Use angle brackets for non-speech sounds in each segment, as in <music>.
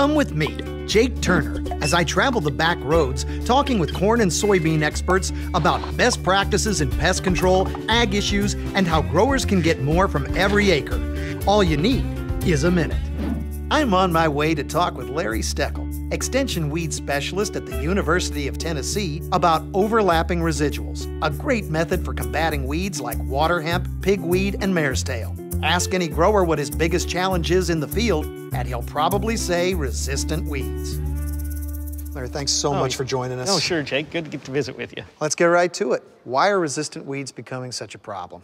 Come with me, Jake Turner, as I travel the back roads talking with corn and soybean experts about best practices in pest control, ag issues, and how growers can get more from every acre. All you need is a minute. I'm on my way to talk with Larry Steckel, Extension Weed Specialist at the University of Tennessee, about overlapping residuals, a great method for combating weeds like water hemp, pigweed, and mare's tail. Ask any grower what his biggest challenge is in the field, and he'll probably say resistant weeds. Larry, thanks so Oh, much for joining us. Oh, sure, Jake. Good to get to visit with you. Let's get right to it. Why are resistant weeds becoming such a problem?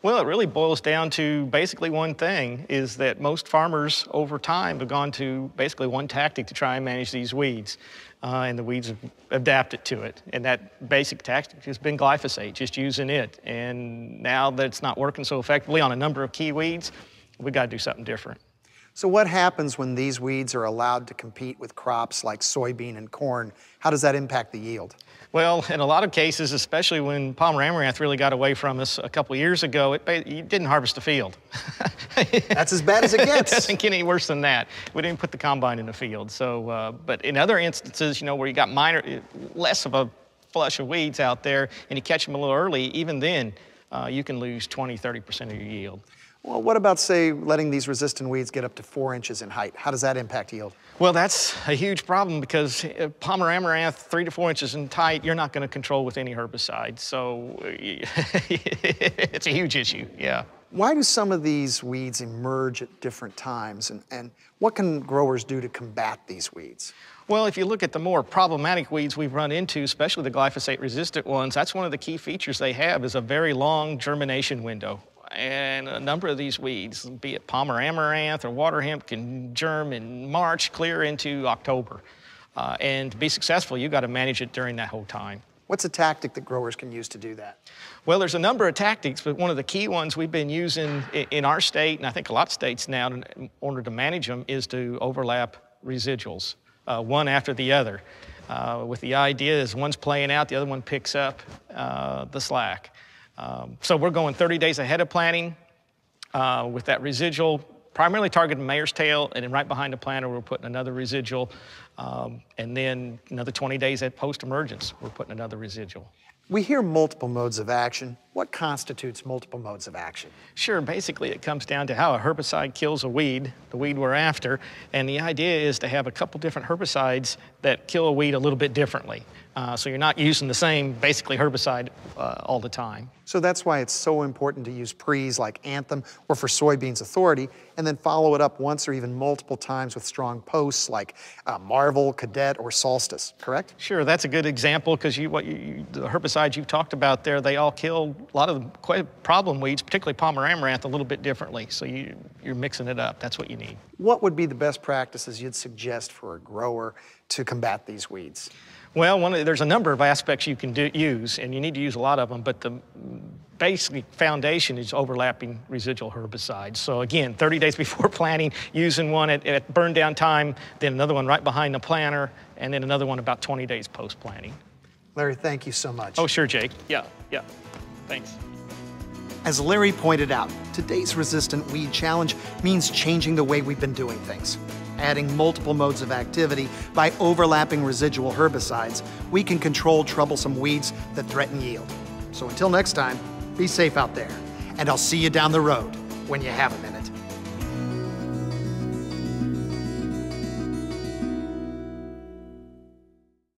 Well, it really boils down to basically one thing is that most farmers over time have gone to basically one tactic to try and manage these weeds. Uh, and the weeds have adapted to it. And that basic tactic has been glyphosate, just using it. And now that it's not working so effectively on a number of key weeds, we got to do something different. So, what happens when these weeds are allowed to compete with crops like soybean and corn? How does that impact the yield? Well, in a lot of cases, especially when Palmer amaranth really got away from us a couple years ago, it, you didn't harvest the field. <laughs> That's as bad as it it gets. doesn't get any worse than that. We didn't put the combine in the field. So, uh, but in other instances, you know, where you got minor, less of a flush of weeds out there, and you catch them a little early, even then, uh, you can lose 20, 30% of your yield. Well, what about, say, letting these resistant weeds get up to four inches in height? How does that impact yield? Well, that's a huge problem because uh, Palmer amaranth, three to four inches in height, you're not going to control with any herbicide. So <laughs> it's a huge issue, yeah. Why do some of these weeds emerge at different times? And, and what can growers do to combat these weeds? Well, if you look at the more problematic weeds we've run into, especially the glyphosate resistant ones, that's one of the key features they have is a very long germination window. And a number of these weeds, be it Palmer amaranth or water hemp, can germ in March clear into October. Uh, and to be successful, you've got to manage it during that whole time. What's a tactic that growers can use to do that? Well, there's a number of tactics, but one of the key ones we've been using in our state, and I think a lot of states now, in order to manage them, is to overlap residuals, uh, one after the other. Uh, with the idea is one's playing out, the other one picks up uh, the slack. Um, so we're going 30 days ahead of planting uh, with that residual, primarily targeting mare's tail, and then right behind the planter, we're putting another residual. Um, and then another 20 days at post emergence, we're putting another residual. We hear multiple modes of action. What constitutes multiple modes of action? Sure, basically it comes down to how a herbicide kills a weed, the weed we're after, and the idea is to have a couple different herbicides that kill a weed a little bit differently. Uh, so you're not using the same basically herbicide uh, all the time. So that's why it's so important to use pre's like Anthem or for soybeans Authority, and then follow it up once or even multiple times with strong posts like uh, Marvel, Cadet, or Solstice, correct? Sure, that's a good example because you, what you, the herbicides you've talked about there, they all kill a lot of the quite problem weeds, particularly Palmer amaranth, a little bit differently. So you, you're mixing it up. That's what you need. What would be the best practices you'd suggest for a grower to combat these weeds? Well, one, there's a number of aspects you can do, use, and you need to use a lot of them, but the basic foundation is overlapping residual herbicides. So again, 30 days <laughs> before planting, using one at, at burn down time, then another one right behind the planter, and then another one about 20 days post planting. Larry, thank you so much. Oh, sure, Jake. Yeah, yeah. Thanks. As Larry pointed out, today's resistant weed challenge means changing the way we've been doing things. Adding multiple modes of activity by overlapping residual herbicides, we can control troublesome weeds that threaten yield. So until next time, be safe out there, and I'll see you down the road when you have a minute.